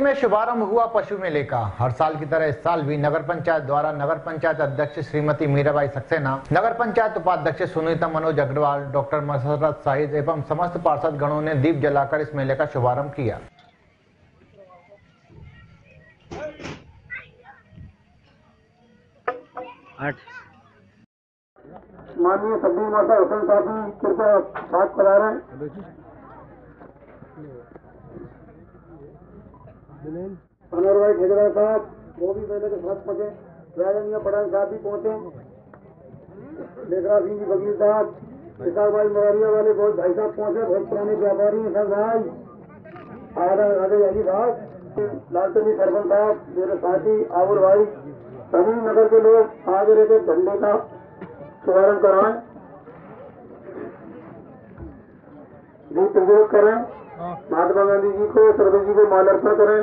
में शुभारंभ हुआ पशु मेले का। हर साल की तरह इस साल भी नगर पंचायत द्वारा नगर पंचायत अध्यक्ष श्रीमती मीराबाई सक्सेना नगर पंचायत उपाध्यक्ष सुनीता मनोज अग्रवाल डॉक्टर मसरत साहिद एवं समस्त पार्षद गणों ने दीप जलाकर इस मेले का शुभारंभ किया। माननीय सब्ज़ी माता हुसैन साहब कृपया बात करा रहे हैं। भाई ठेकेदार साहब वो भी मेले के साथ पहुँचे राजनिया पठान साहब भी पहुँचे। लेखराज सिंह जी वकील साहब विशाल भाई मरारिया वाले बहुत भाई साहब पहुँचे, बहुत पुराने व्यापारी हैं, सर भाई। आधा आधे अली साहब। लालचंदी सरपंच साहब, मेरे साथी आवर भाई, सभी नगर के लोग आज रहते झंडे का शुभारंभ कराएँ। दीप प्रज्वलित करें। महात्मा गांधी जी को सरदार जी को माल्यार्पण करें।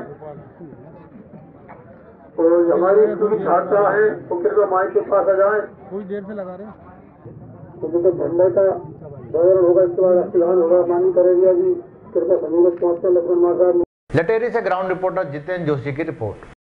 और हमारी जो भी छात्रा है वो कृपया माइक के पास आ जाए। कुछ देर से लगा रहे हैं? क्योंकि तो झंडे का दौर होगा इसके बाद अष्टगान होगा मानी करेगी अभी कृपया लोग पहुँचते लक्ष्मण लटेरी से ग्राउंड रिपोर्टर जितेंद्र जोशी की रिपोर्ट।